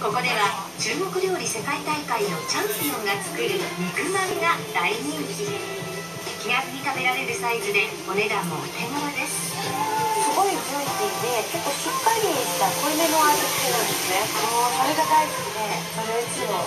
ここでは中国料理世界大会のチャンピオンが作る肉まんが大人気気軽に食べられるサイズでお値段もお手頃です。すごいジューシーで結構しっかりした濃いめの味付けなんですね。もう。それが大好きでそれいつも